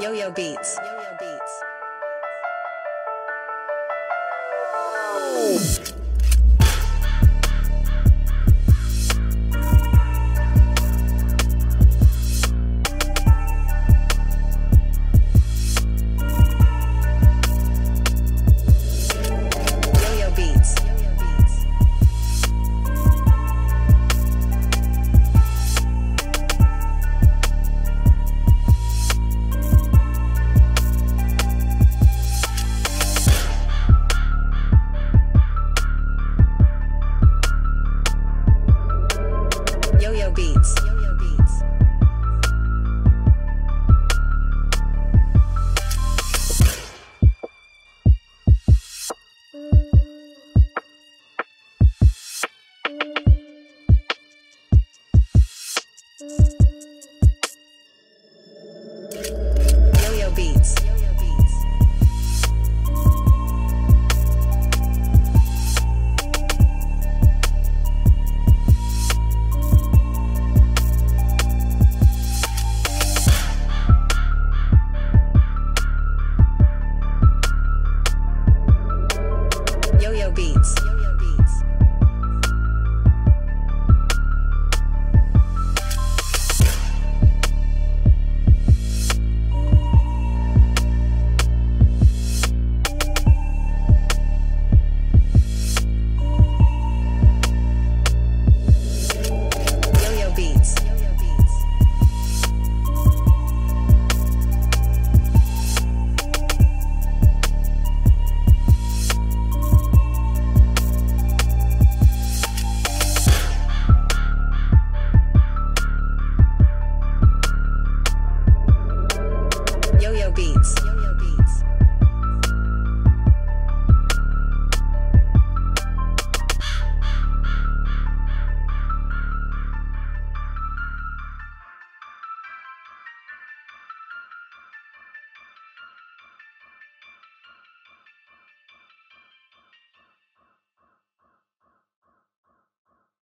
Yo-Yo Beats. Yo-Yo Beats. Yo-Yo Beats.